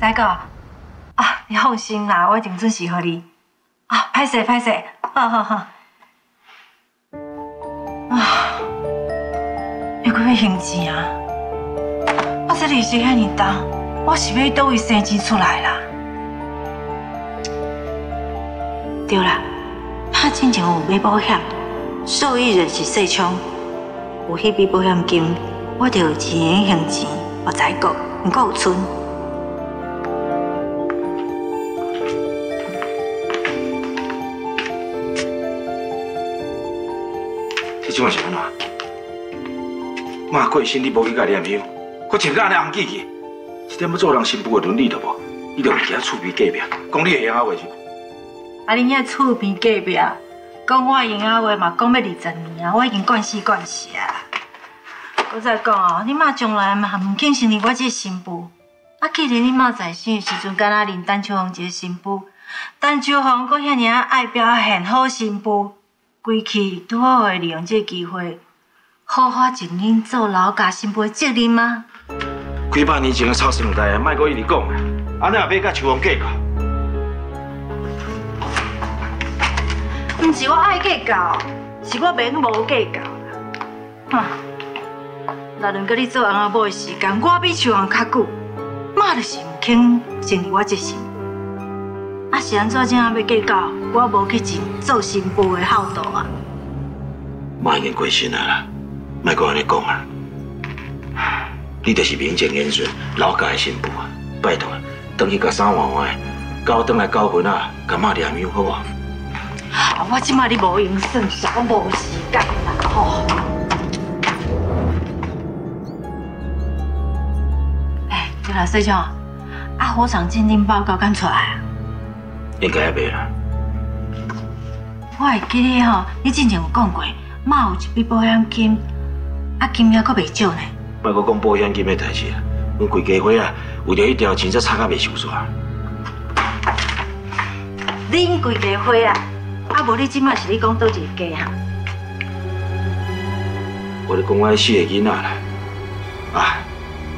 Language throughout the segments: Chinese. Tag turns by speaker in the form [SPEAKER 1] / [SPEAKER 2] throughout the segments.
[SPEAKER 1] 再个啊，你放心啦，我一定准时给你。啊，拍摄拍摄，好好好。啊，又搁要还钱啊！我这利息遐尼重，我是要倒位生钱出来啦？对啦，他之前有买保险，受益人是细昌，有迄笔保险金，我就钱还钱，我再讲，唔够存。
[SPEAKER 2] 你即晚是安怎？妈过身，你无去甲念香，我穿甲安尼红记记，一点要做人新妇的伦理都无，你著有其他厝边隔壁，讲你会闲话是？
[SPEAKER 1] 啊！恁遐厝边隔壁讲我闲话嘛，讲要二十年啊，我已经惯死惯死啊！我再讲哦，你妈将来嘛唔肯成立我这新妇，啊！既然你妈在生的时阵，敢若认单秋红一个新妇，单秋红佫遐尔爱表现好新妇。归去拄好会利用这机会，好好尽恁做老家新妇的责任吗？
[SPEAKER 2] 几百年前的草生代啊，卖过一直讲啊，安尼也要甲秋芳计较？
[SPEAKER 1] 唔是我爱计较，是我免无计较。哈，那轮跟你做翁仔某的时间，我比秋芳较久，妈就是唔肯成立我这心。啊，是安怎怎样要计较？我无去尽做新妇的孝道啊！
[SPEAKER 2] 妈已经过身了啦，莫搁安尼讲啊！你就是名正言顺老家的新妇啊！拜托，回去甲三换换，交回来交婚啊，甲妈念庙好无？啊，
[SPEAKER 1] 我即卖你无闲算数，我无时间啦吼！哎，对了，细强，啊，火场鉴定报告刚出来啊？
[SPEAKER 2] 应该还未啦。
[SPEAKER 1] 我会记得吼，你之前有讲过，妈有一笔保险金，啊金额阁未少呢。
[SPEAKER 2] 莫阁讲保险金的代志啊，阮规家伙啊，为着迄条钱才差甲未收煞。
[SPEAKER 1] 恁规家伙啊，啊无你即摆是你讲倒一个家啊？
[SPEAKER 2] 我咧讲我四个囡仔啦，啊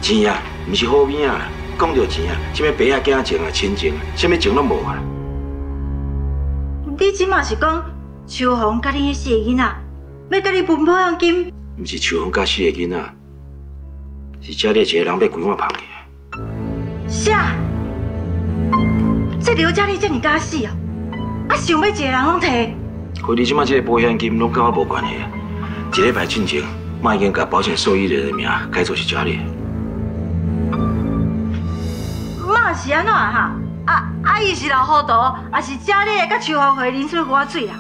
[SPEAKER 2] 钱啊，毋是好命啊，讲到钱啊，什么爸啊、囝情啊、亲情啊，什么情拢无啊。
[SPEAKER 1] 你即马是讲秋红甲你迄四个囡仔要甲你分保险金？
[SPEAKER 2] 毋是秋红甲四个囡仔，是家里一个人要规我绑去。
[SPEAKER 1] 啥？这刘家里这么假死哦？啊，想要一个人拢摕？
[SPEAKER 2] 和你即马这个保险金拢跟我无关系啊！一礼拜进前，我已经甲保险受益人的名改做是家里。
[SPEAKER 1] 嘛是安怎哈？啊！阿姨是老糊涂，还是家里甲秋芳会啉水花水啊？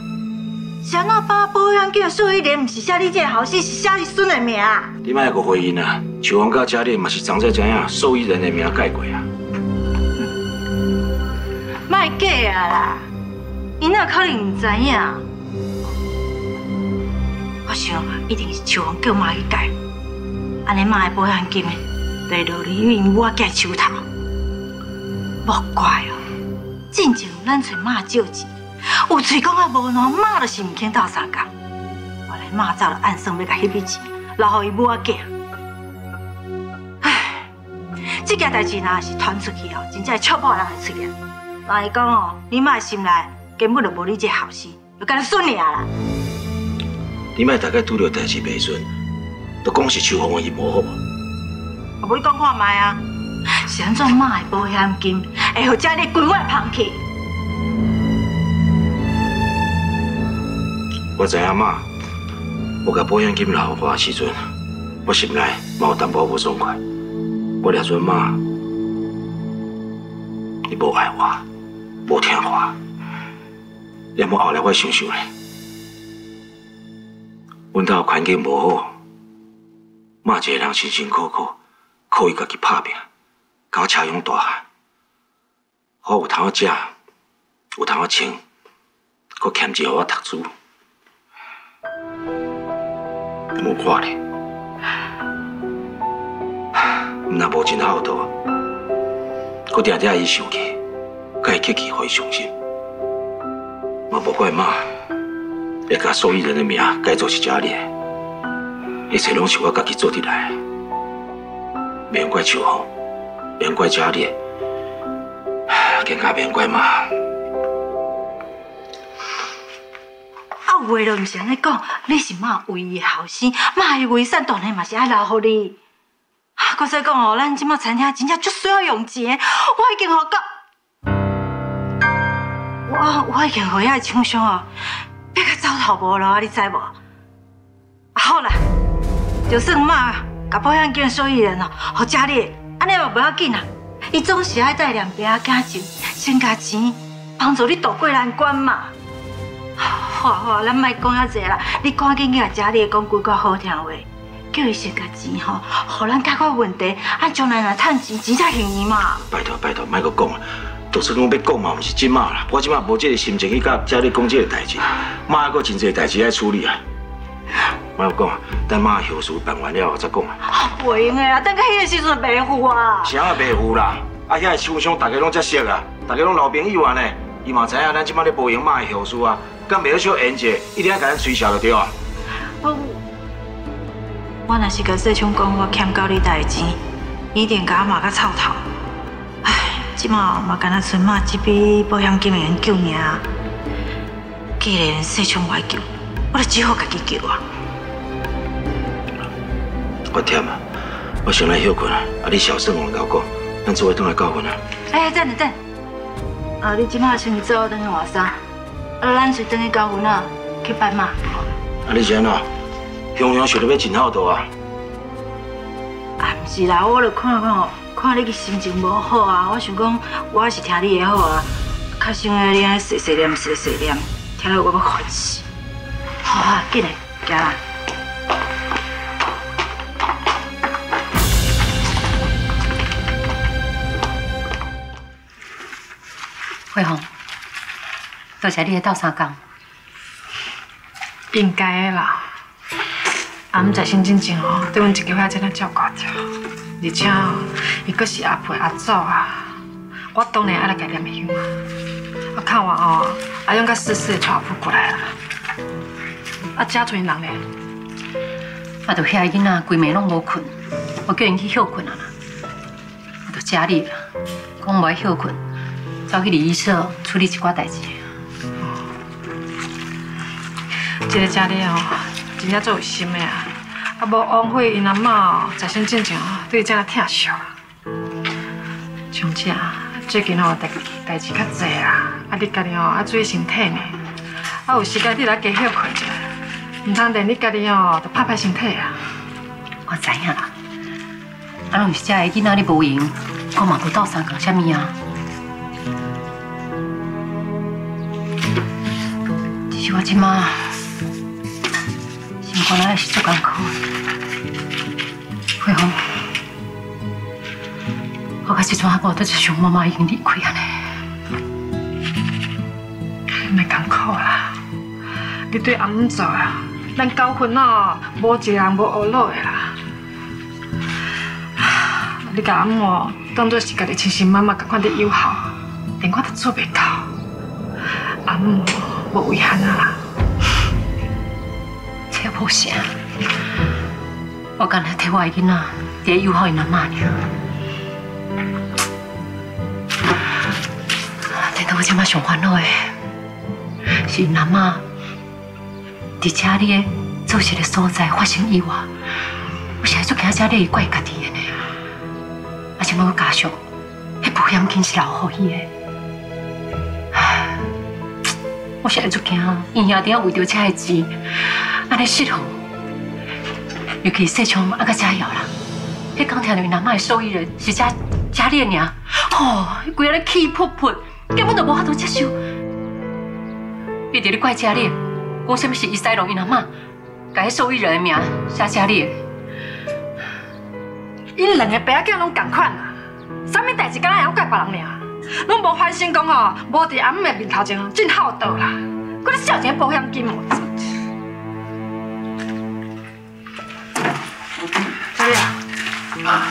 [SPEAKER 1] 是安怎把保险叫受益人，毋是写你这个后事，是写你孙的名啊？
[SPEAKER 2] 你莫个回音啊！秋芳甲家里嘛是长在怎样受益人的名改过啊？
[SPEAKER 1] 莫假啊啦！因哪可能唔知影？我想一定是秋芳叫妈去改，安尼妈的保险金就会落入因我家手头。莫怪哦，之前咱找妈借钱，有嘴讲啊无喏，妈就是唔肯斗相共。后来妈走了暗算要甲迄笔钱留予伊母仔囝。唉，这件代志若是传出去哦，真正会戳破人的嘴啊！人会讲哦，你妈的心内根本就无你这后事，就干孙尔啦。
[SPEAKER 2] 你妈大概拄着代志袂顺，都讲是秋风的阴谋好无？
[SPEAKER 1] 我无你讲看卖啊！是安怎妈的保险金会互家里规划放弃？
[SPEAKER 2] 我知影妈，我甲保险金留我时阵，我心内嘛有淡薄不爽快。我抓准妈，你无爱我，无听话，连我后来我想想咧，阮家环境无好，妈一个人辛辛苦苦，靠伊家己打拼。甲我车养大汉，我有通食，有通穿，佫欠钱互我读书，无看咧，毋那无真好多，佫定定伊生气，佮伊激气，互伊伤心，嘛无怪妈，会甲受益人的名改做是家里，一切拢是我家己做得来，免怪秋风。连怪家里，更加免怪嘛。
[SPEAKER 1] 啊，话都毋是安尼讲，你是妈唯一的后生，妈的遗产当然嘛是爱留互你。啊，搁再讲哦，咱即马餐厅真正足需要用钱，我已经互到，我我已经互遐厂商哦，变甲走头无路啊，你知无？啊好啦，就算妈甲保险金受益人哦，互家里，安尼嘛不要紧啊，伊总是爱带两边啊家酒，先加钱，帮助你渡过难关嘛。好啊好啊，咱卖讲遐济啦，你赶紧甲家里讲几句好听话，叫伊先甲钱吼，互咱解决问题，啊将来若趁钱，钱才幸运嘛。
[SPEAKER 2] 拜托拜托，卖搁讲啊！就算讲要讲嘛，毋是即马啦，我即马无这个心情去甲家里讲这个代志，妈还佫真侪代志要处理啊。莫有讲啊，等妈后事办完了后再讲啊。
[SPEAKER 1] 啊，袂用的啊，等到迄个时阵袂付啊。
[SPEAKER 2] 啥也袂赴啦，啊遐个厂商大家拢才熟啊，大家拢老朋友啊呢，伊嘛知影咱即摆咧无用妈的后事啊，敢袂小闲者，一定要甲咱吹箫就对啊。
[SPEAKER 1] 我我若是甲世昌讲我欠交你代钱，一定甲我骂甲臭头。唉，即马嘛干那剩嘛一笔保险金的援救尔。既然细厂歹救，我就只好家己救啊。
[SPEAKER 2] 我忝啊，我想来休困啊，啊你小声往甲我讲，咱做伙倒来教训啊。
[SPEAKER 1] 哎，等等等，啊，你即马先做等去换衫，啊，咱随等去高云啊去拜妈。
[SPEAKER 2] 啊你是安怎？雄雄想得要真好多啊？
[SPEAKER 1] 啊，毋是啦，我就看看哦，看你个心情无好啊，我想讲我也是听你的好啊，较想要你安细细念细细念，听了我要烦死。好啊，紧嘞，行啦。
[SPEAKER 3] 慧红，多谢你来斗相共。
[SPEAKER 4] 应该的啦。啊，毋知新进前哦，对阮一家伙真来照顾着，而且，伊阁是阿婆阿祖啊，我当然爱来家念香啊。啊，看完哦，阿勇甲思思带阿婆过来啦。啊，家村人呢？
[SPEAKER 3] 啊，就遐囡仔规暝拢无困，我叫因去休困啊啦。我就家里啦，讲无休困，走去李医社处理一寡代志。
[SPEAKER 4] 这个家里哦，真正做有心的啊，啊无枉费因阿嬷哦，在生之前哦，对伊这样疼惜啊。像这最近哦，代代志较济啊，啊你家己哦，啊注意身体呢，啊有时间你来加休困一下，唔通连你家己哦，都拍拍身体啊。
[SPEAKER 3] 我知影啦，啊，若是遮个囡仔你无闲，我嘛无斗相共啥物啊。只是我即马心肝还是足艰苦。慧红，我到即阵还无得一想妈妈已经离开安尼。
[SPEAKER 4] 袂艰苦啦，你对阿姆做啊，咱九分哦，无一人无学落的啦。你甲阿姆，当做是家己亲生妈妈共款的友好，连我都做袂到。阿姆无遗憾啊啦。
[SPEAKER 3] 这无啥，我干那替我的囡仔，伫友好因阿妈尔。但到我即马上烦恼的，是因阿妈伫家里做事的所在发生意外，我实在足惊家里怪家己的呢。而且我加上，迄保险金是留互伊的，我实在足惊，因兄弟为着车的钱，安尼失控。尤其细昌啊，甲佳瑶啦，迄刚听到因阿妈的受益人是佳佳丽尔，吼，伊规个咧气噗噗，根本就无法度接受。伊伫咧怪佳丽，讲什么是伊塞拢因阿妈，甲迄受益人的名写佳丽的。
[SPEAKER 4] 因两个爸仔囝拢共款啊，啥物代志敢若会晓怪别人尔，拢无反省讲哦，无伫阿姆的面头前真好道啦，搁咧笑一个保险金无做。小丽啊，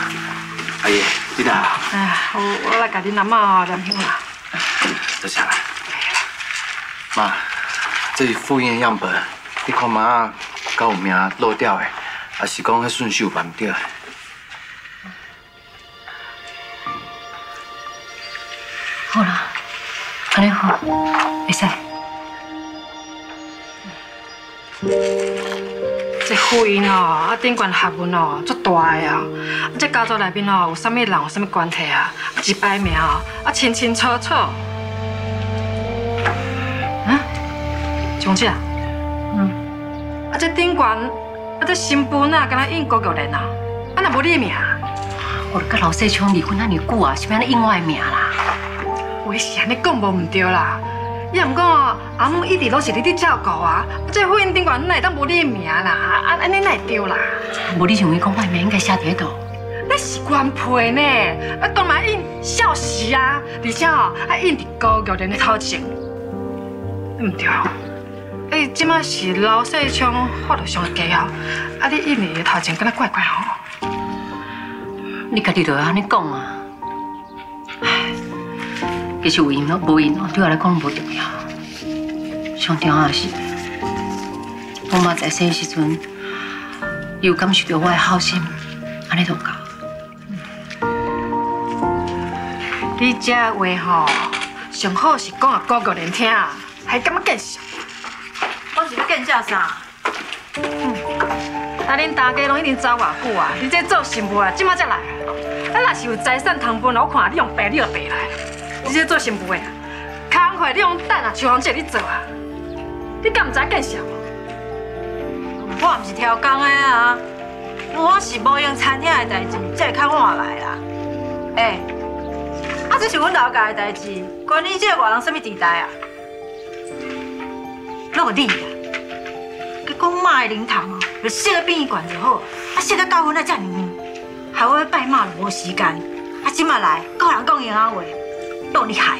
[SPEAKER 2] 阿姨，你来啊？
[SPEAKER 4] 哎呀，我我来甲恁阿妈念香啦。
[SPEAKER 2] 坐下来。
[SPEAKER 5] 妈，这是复印样本，你看妈敢有名漏掉的，还是讲迄顺序有办唔对
[SPEAKER 3] 好，会使。
[SPEAKER 4] 这婚姻哦，啊顶悬学问哦，足大个啊！啊，这家族内面哦，有啥物人，有啥物关系啊？一排名哦，啊清清楚楚。啊，琼姐，嗯，啊这顶悬，啊这新妇啊敢若应高玉莲啊？啊那无你的名？
[SPEAKER 3] 我跟老细昌离婚那么久啊，是要安应我的名啦？
[SPEAKER 4] 话是安尼讲无唔对啦。也毋讲哦，阿母一直都是你伫照顾啊，这婚姻顶悬哪会当无你的名啦？啊，安尼哪会对啦？
[SPEAKER 3] 无你想伊讲我的名应该写伫倒？
[SPEAKER 4] 那是原配呢，啊当然印孝时啊，而且哦，啊印伫高玉莲的头前，唔对。哎，即马是老细昌发了上家哦，啊你印伫头前，敢若怪怪吼。
[SPEAKER 3] 你家己就安尼讲啊？其实有因咯，无因哦，对我来讲无重要。上重要的是，我妈在生的时阵，有感受到我的好心，安尼就够。
[SPEAKER 4] 你这话吼，上好是讲啊，高个人听，还敢要见笑？
[SPEAKER 1] 我是要见笑啥？
[SPEAKER 4] 嗯，啊，恁大家拢已经走偌久啊？你这做媳妇啊，即马才来？啊，若是有财产通分，我看你用白，你就白来。你这做新妇的，康快你用等啊，秋芳姐你做啊，你敢唔知见笑？
[SPEAKER 1] 我唔是挑工的啊，我是无用餐厅的代志，才会较晚来啦。哎，啊，这是阮老家的代志，关你这外人什么地带啊？落你啊！佮讲妈的灵堂哦，就设个殡仪馆就好，啊，设个教婚那遮尔远，害我拜妈无时间，啊，今麦来，个人讲闲话。多厉害！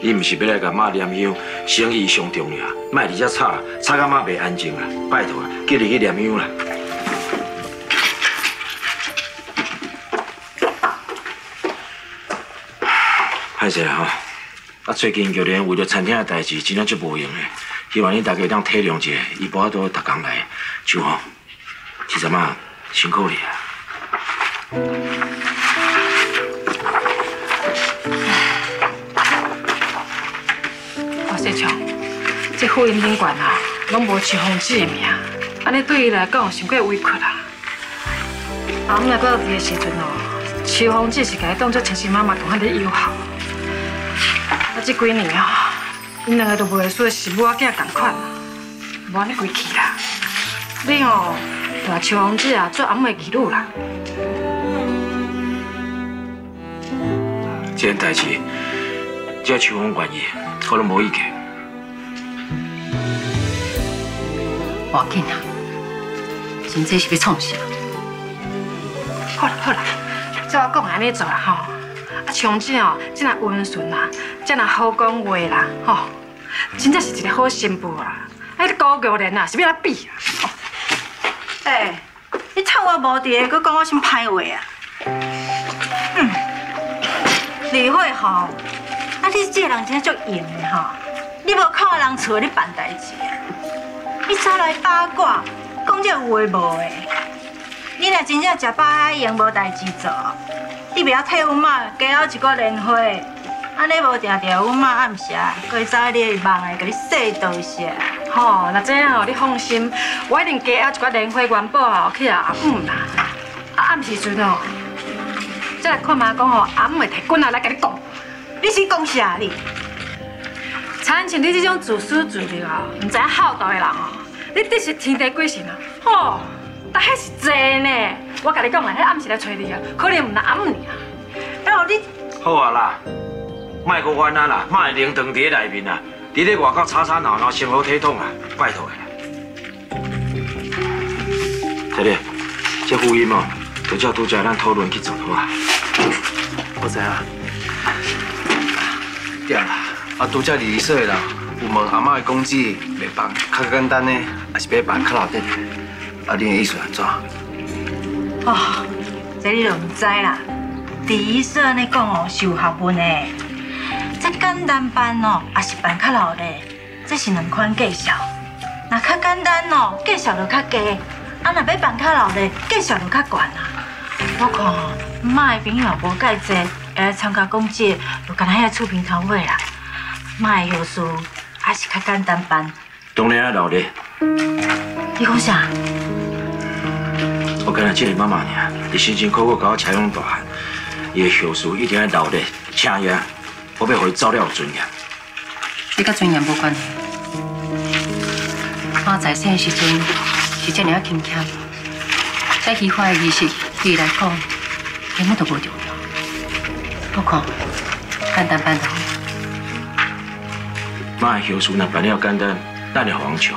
[SPEAKER 2] 你唔是要来甲妈念香，生意上重要，卖伫遮吵，吵到妈袂安静啊！拜托啊，叫你去念香啦。歹势啊！啊，最近玉莲为了餐厅的代志，真正足无用的。希望你大家当体谅一下，伊无法度逐工来，就好。其实嘛，辛苦你啊！
[SPEAKER 4] 这场，这婚姻宾馆啊，拢无秋红姐的名，安尼对伊来讲，伤过委屈啦。阿姆来到这个时阵哦，秋风姐是甲伊当作亲生妈妈同款的友好。啊，这几年啊，因两个都袂说是母仔囝同款，无安尼归去啦。你哦，话秋风姐啊做阿姆的记录啦。
[SPEAKER 2] 这件代志，只要秋风愿意，可能无意见。
[SPEAKER 3] 要紧啊！真正是要创啥？
[SPEAKER 4] 好啦好啦，照我讲安尼做啦吼。啊，从姐哦，真那温顺啦，真那好讲话啦，吼，真正是一个好媳妇啊！哎，高玉莲啊，是要来比啊？
[SPEAKER 1] 哎，你趁我无伫，搁讲我什歹话啊？嗯，李慧吼，啊，你这个人真足硬的吼，你无靠人厝你办代志？你早来八卦，讲这有话无的。你若真正食饱海用无代志做，你不要替阮妈加熬一个莲花，安尼无定定阮妈暗时啊，会走你的梦的，甲你说多些。
[SPEAKER 4] 吼，那这样哦，你放心，我一定加熬一个莲花元宝哦，去啊阿姆啦。啊暗时阵哦，再来看妈讲哦，阿姆会提棍仔来甲你讲。
[SPEAKER 1] 你是讲啥哩？
[SPEAKER 4] 像你这种自私自利啊，唔知孝道的人哦，你这是天地鬼神啊！吼，但迄是真呢。我甲你讲啊，迄暗时来找你啊，可能唔那暗呢。
[SPEAKER 1] 然后你
[SPEAKER 2] 好啊啦，卖个冤啊啦，卖灵堂伫内面啊，伫咧外口吵吵闹闹，生活体统啊，拜托的。小丽，这福音哦，就叫杜家咱讨论去做好啊。
[SPEAKER 5] 我知啊，对啦。啊，拄则二岁的人有问阿妈的工资袂办较简单呢，还是要办较老点？啊，你的意思安怎？
[SPEAKER 1] 哦，这你就唔知啦。第一岁安尼讲哦，是有学问的。这简单办哦，也是办较老的，这是两款计数。那较简单哦，计数就较低；啊，若要办较老的，计数就较悬啊。我看妈的朋友无介济，来参加公祭，就干那遐厝边头尾啦。妈的后事还是较简单办。
[SPEAKER 2] 当然啊，老弟，
[SPEAKER 1] 你讲啥？
[SPEAKER 2] 我跟他这个妈妈呢，你辛辛苦苦搞我采用大汉，伊的后事一定要老弟请爷，我要互伊走了有尊严。
[SPEAKER 3] 你甲尊严无关系。妈在生的时阵是这样轻巧，在喜欢的仪式对伊来讲根本都无重要。何况简单办就好。
[SPEAKER 2] 妈的后事若办了简单，咱就互人笑。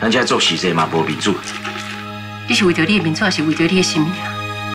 [SPEAKER 2] 咱这做事者嘛无面子。
[SPEAKER 3] 你是为着你的面子，还是为着你的性命？